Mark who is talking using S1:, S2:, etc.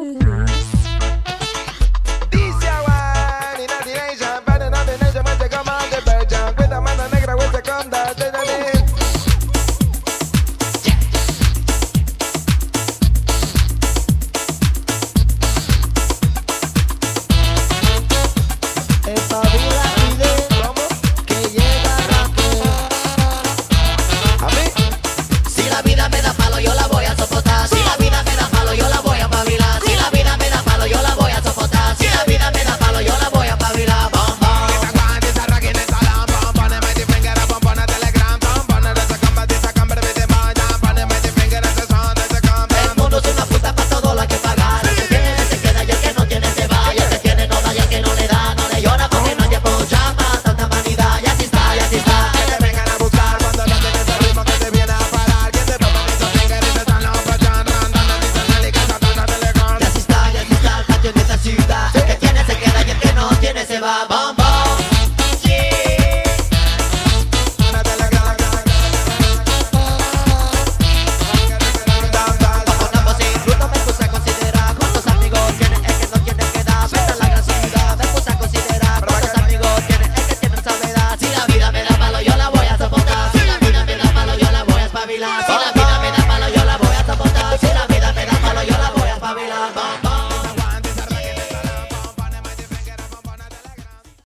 S1: Dice
S2: bam, bam.